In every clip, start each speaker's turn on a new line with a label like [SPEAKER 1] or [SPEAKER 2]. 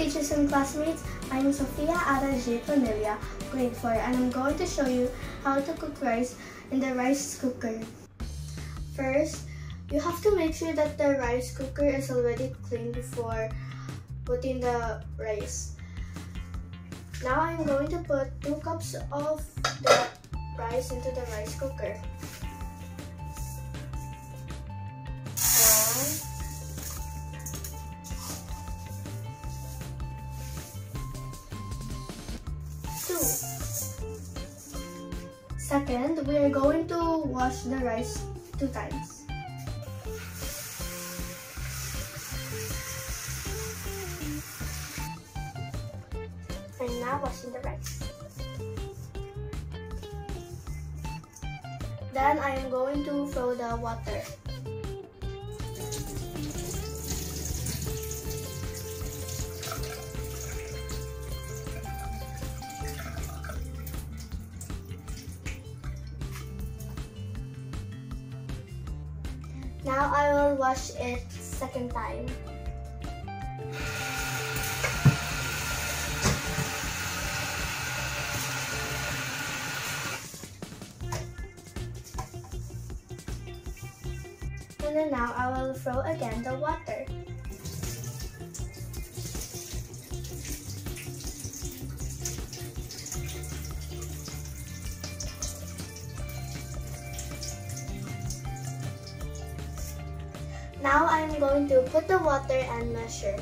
[SPEAKER 1] Teachers and classmates, I'm Sofia Ada J. Panilla, grade 4 and I'm going to show you how to cook rice in the rice cooker. First, you have to make sure that the rice cooker is already clean before putting the rice. Now I'm going to put 2 cups of the rice into the rice cooker. Second, we are going to wash the rice two times. And now washing the rice. Then I am going to throw the water. Now I will wash it second time. And then now I will throw again the water. Now I'm going to put the water and measure.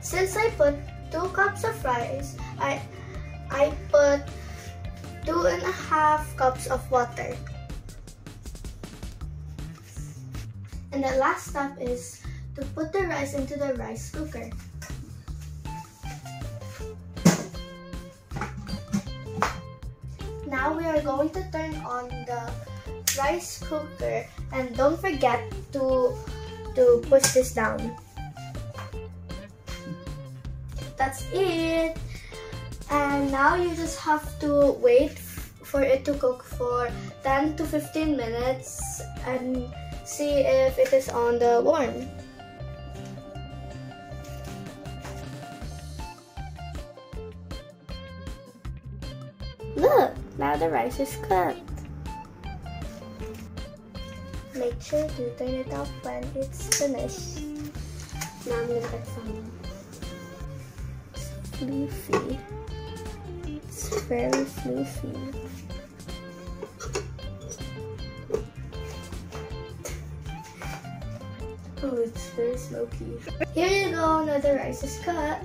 [SPEAKER 1] Since I put 2 cups of rice, I, I put 2 and a half cups of water. And the last step is to put the rice into the rice cooker. Now we are going to turn on the rice cooker and don't forget to to push this down. That's it. And now you just have to wait for it to cook for 10 to 15 minutes and see if it is on the warm. Look, now the rice is cooked. Make sure to turn it off when it's finished. Now I'm gonna get some floofy. It's very floofy. Oh, it's very smoky. Here you go, another rice is cooked.